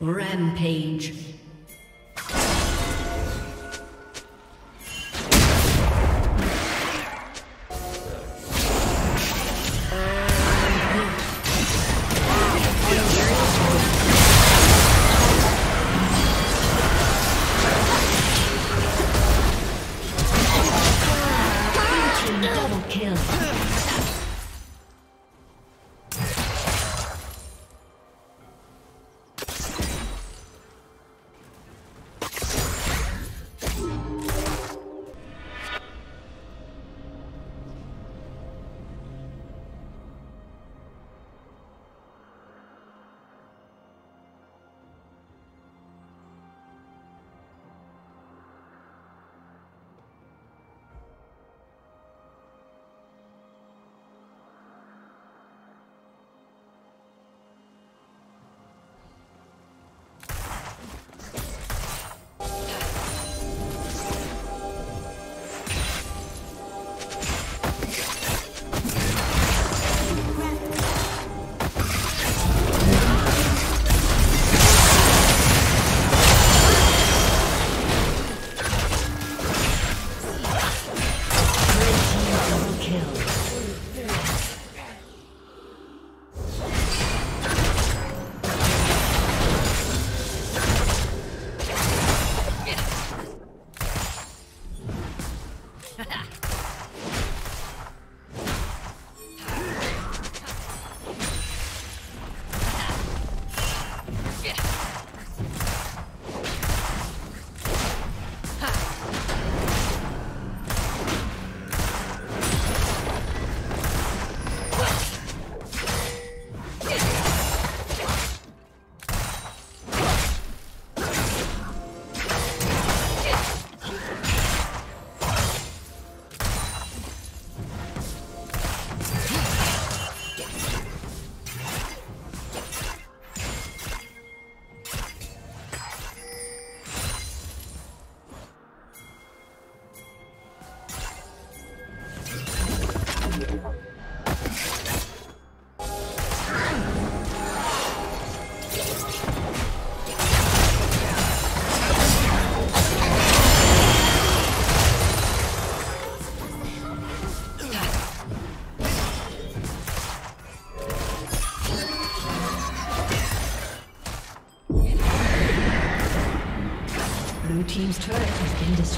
Rampage.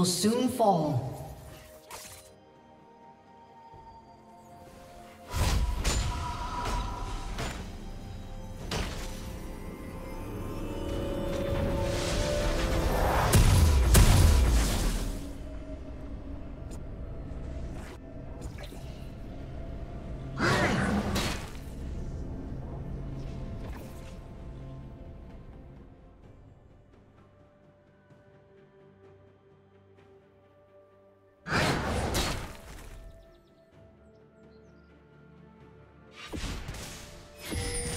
Will soon fall. you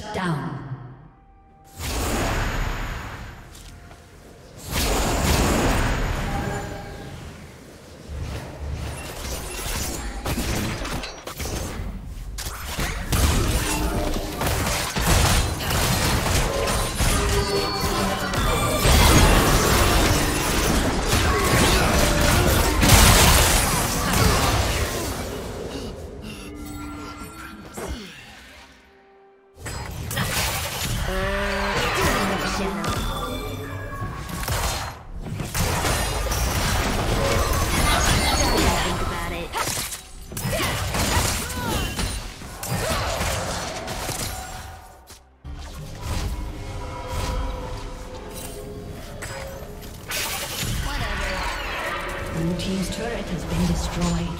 Shut down. destroyed.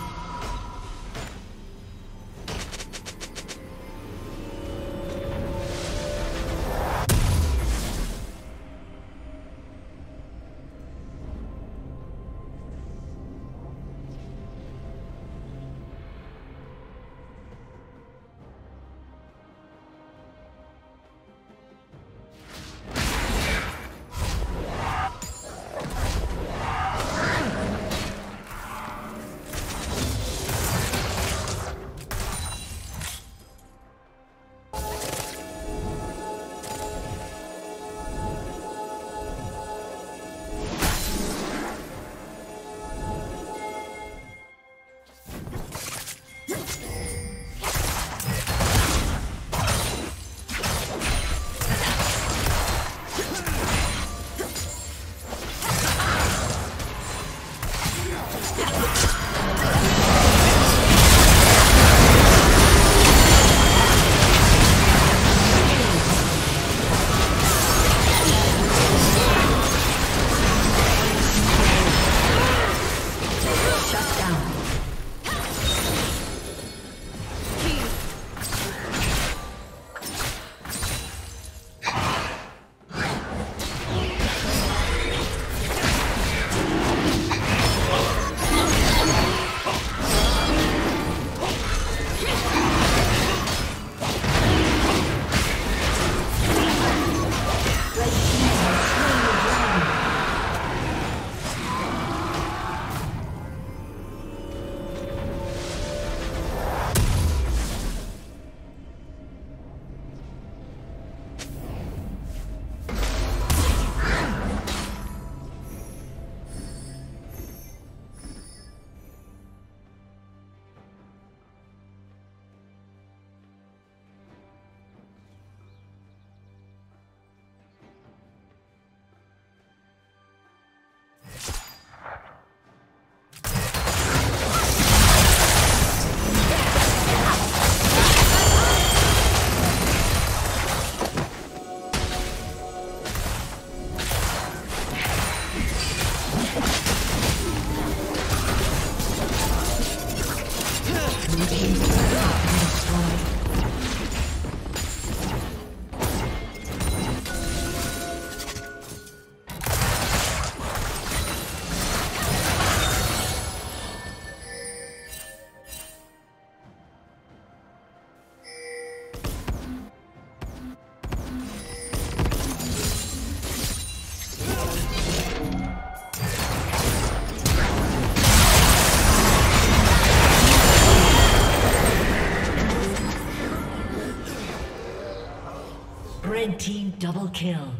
Kill.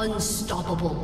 Unstoppable.